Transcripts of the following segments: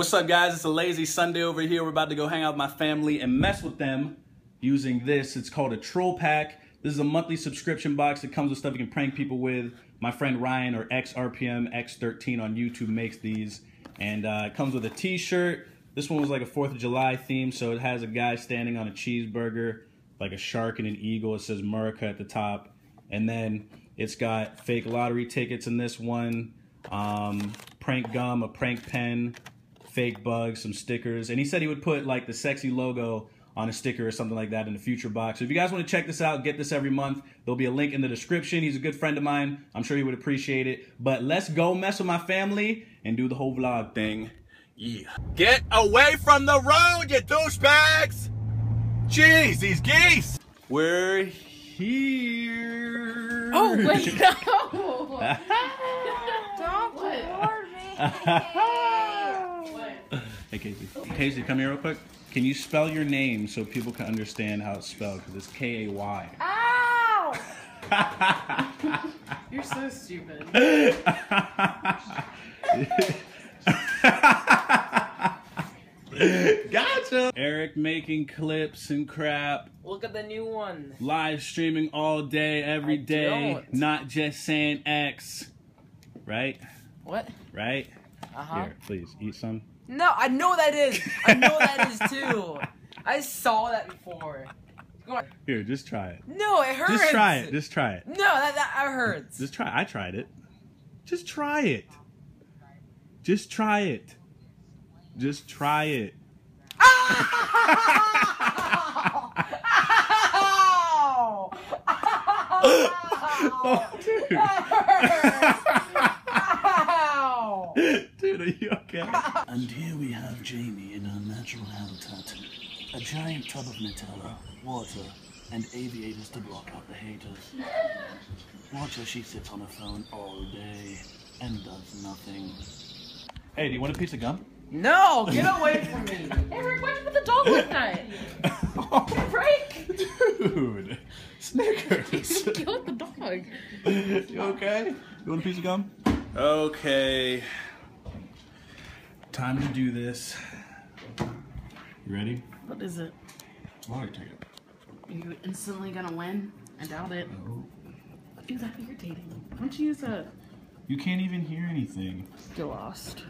What's up, guys? It's a lazy Sunday over here. We're about to go hang out with my family and mess with them using this. It's called a Trollpack. This is a monthly subscription box that comes with stuff you can prank people with. My friend Ryan or XRPM X13 on YouTube makes these. And uh, it comes with a t-shirt. This one was like a 4th of July theme, so it has a guy standing on a cheeseburger, like a shark and an eagle. It says America at the top. And then it's got fake lottery tickets in this one, um, prank gum, a prank pen, fake bugs, some stickers. And he said he would put like the sexy logo on a sticker or something like that in the future box. So if you guys want to check this out, get this every month. There'll be a link in the description. He's a good friend of mine. I'm sure he would appreciate it. But let's go mess with my family and do the whole vlog thing. Yeah. Get away from the road, you douchebags! Jeez, these geese! We're here. Oh, wait, no! Don't What? me! Hey, Casey. Casey, come here real quick. Can you spell your name so people can understand how it's spelled? Because it's K A Y. Ow! You're so stupid. Gotcha. Eric making clips and crap. Look at the new one. Live streaming all day, every I day. don't. Not just saying X. Right? What? Right? Uh huh. Here, please eat some. No, I know that is. I know that is too. I saw that before. Here, just try it. No, it hurts. Just try it. Just try it. No, that that hurts. Just try. I tried it. Just try it. Just try it. Just try it. Ow! Oh, dude. Ow! Are you okay? And here we have Jamie in her natural habitat. A giant tub of Nutella, water, and aviators to block out the haters. Watch her, she sits on her phone all day and does nothing. Hey, do you want a piece of gum? No, get away from me. Eric, why'd you put the dog like that? Break! Dude, Snickers. you Killed the dog. you okay? You want a piece of gum? Okay. Time to do this. You ready? What is it? Lottery ticket. Are you instantly gonna win? I doubt it. Oh. Ew, that's irritating. Why don't you use a... You can't even hear anything. Get lost.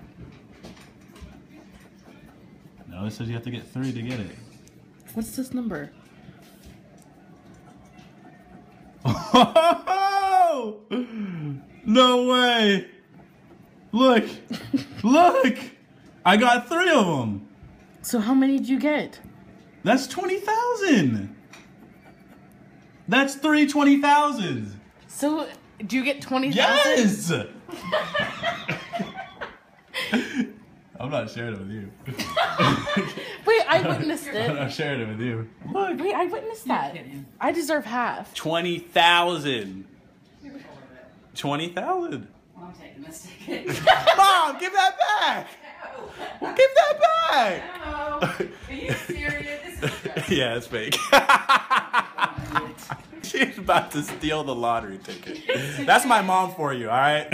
No, it says you have to get three to get it. What's this number? Oh! No way! Look! Look! I got three of them! So how many did you get? That's 20,000! That's three 20,000s! So do you get twenty thousand? Yes! I'm not sharing it with you. Wait, I witnessed it. I'm it. not sharing it with you. Look! Wait, I witnessed that. I deserve half. 20,000! 20,000! I'm taking this ticket. Mom, give that back! Give that back! Are you serious? This is yeah, it's fake. She's about to steal the lottery ticket. That's my mom for you, alright?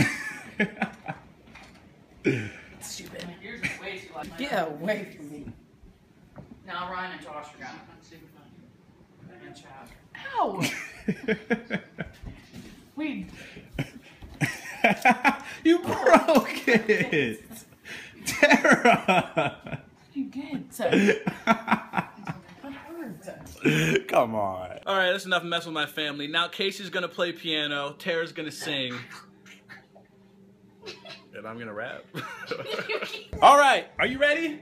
Stupid. Yours is way too loud. Get away from me. Now Ryan and Josh are gone. Super fun. And Chad. Ow! Wait, you broke it! Tara! you That. Come on. Alright, that's enough mess with my family. Now Casey's gonna play piano, Tara's gonna sing. And I'm gonna rap. Alright, are you ready?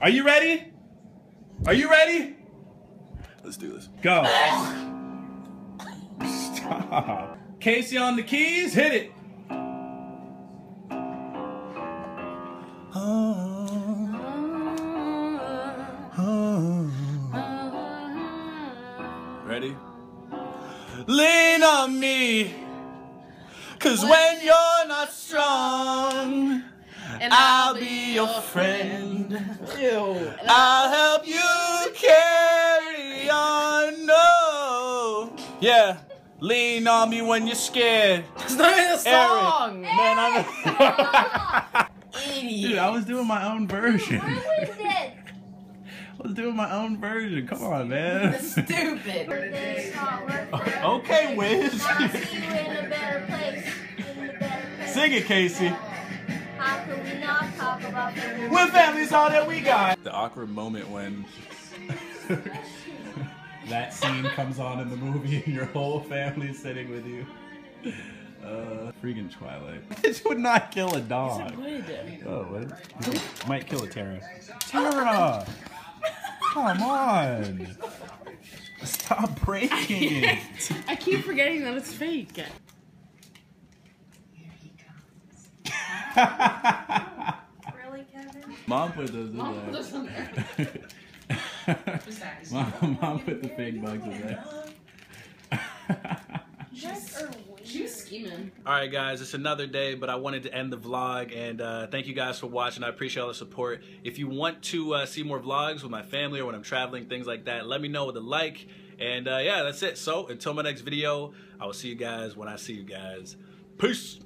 Are you ready? Are you ready? Let's do this. Go. Stop. Casey on the keys, hit it. Ready? Lean on me. Cause when you're not strong, And I'll be your friend. Ew. I'll help you carry on. No. Yeah. Lean on me when you're scared. It's not even a Eric. song. Man, I'm. idiot. Dude, I was doing my own version. Ruined it. I was doing my own version. Come on, man. Stupid. This not work for us. okay, Wiz. I'll see you in a better place. In a better place. Sing it, Casey. How we not talk the When family's all that we got. The awkward moment when that scene comes on in the movie and your whole family's sitting with you. Uh, freaking Twilight. It would not kill a dog. Oh, what? Might kill a Tara. Tara! Come on! Stop breaking it! I keep forgetting that it's fake. Really, Kevin? Mom put those in Mom, there. those in there. Mom, Mom put the fake bugs in there. You guys are She was scheming. All right, guys, it's another day, but I wanted to end the vlog, and uh, thank you guys for watching. I appreciate all the support. If you want to uh, see more vlogs with my family or when I'm traveling, things like that, let me know with a like. And uh, yeah, that's it. So until my next video, I will see you guys when I see you guys. Peace.